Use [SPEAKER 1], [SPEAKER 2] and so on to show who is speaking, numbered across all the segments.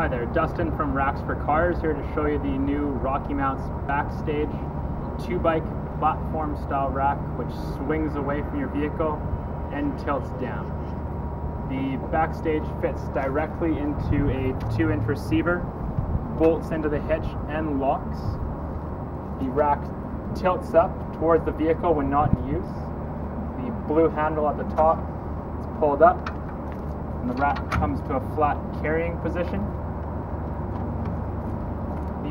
[SPEAKER 1] Hi there, Dustin from Racks for Cars here to show you the new RockyMounts backstage two bike platform style rack which swings away from your vehicle and tilts down. The backstage fits directly into a 2 inch receiver, bolts into the hitch and locks. The rack tilts up towards the vehicle when not in use. The blue handle at the top is pulled up and the rack comes to a flat carrying position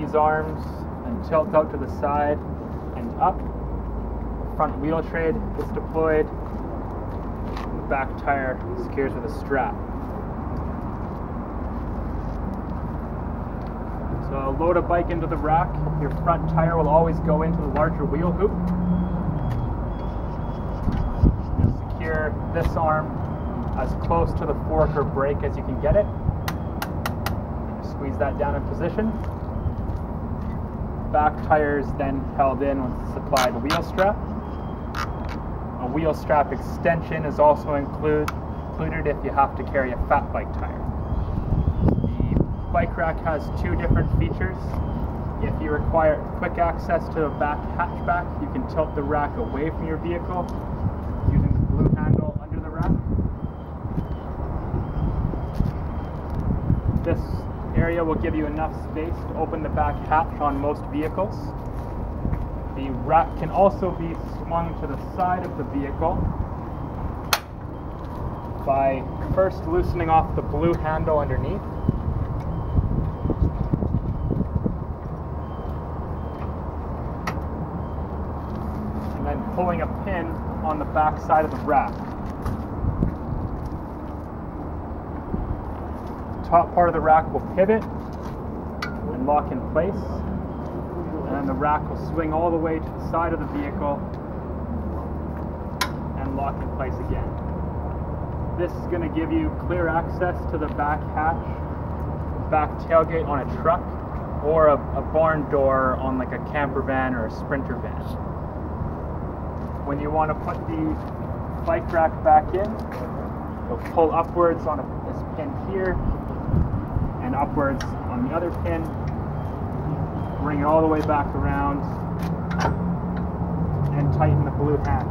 [SPEAKER 1] these arms and tilt out to the side and up. Front wheel trade is deployed. The back tire secures with a strap. So load a bike into the rack. Your front tire will always go into the larger wheel hoop. You'll secure this arm as close to the fork or brake as you can get it. Squeeze that down in position back tires then held in with supplied wheel strap. A wheel strap extension is also include, included if you have to carry a fat bike tire. The bike rack has two different features. If you require quick access to the back hatchback, you can tilt the rack away from your vehicle using the blue handle under the rack. This area will give you enough space to open the back hatch on most vehicles. The rack can also be swung to the side of the vehicle by first loosening off the blue handle underneath. And then pulling a pin on the back side of the rack. Top part of the rack will pivot and lock in place. And then the rack will swing all the way to the side of the vehicle and lock in place again. This is going to give you clear access to the back hatch, back tailgate on a truck, or a, a barn door on like a camper van or a sprinter van. When you want to put the bike rack back in, you'll pull upwards on a, this pin here and upwards on the other pin. Bring it all the way back around and tighten the blue hatch.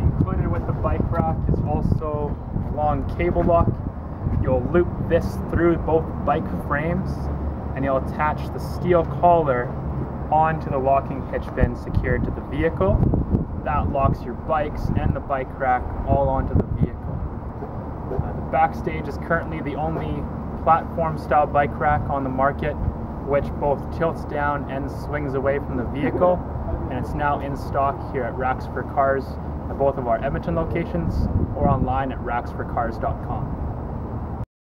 [SPEAKER 1] Included with the bike rack is also a long cable lock. You'll loop this through both bike frames and you'll attach the steel collar onto the locking hitch pin secured to the vehicle that locks your bikes and the bike rack all onto the vehicle. Uh, the Backstage is currently the only platform style bike rack on the market which both tilts down and swings away from the vehicle and it's now in stock here at Racks for Cars at both of our Edmonton locations or online at racksforcars.com.